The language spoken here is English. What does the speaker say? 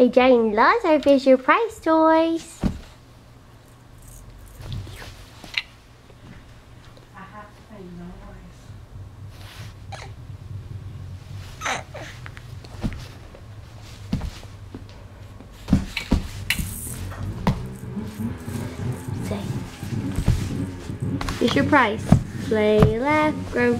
So Jane loves our Fisher Price toys. Fisher Price. Play, laugh, grow.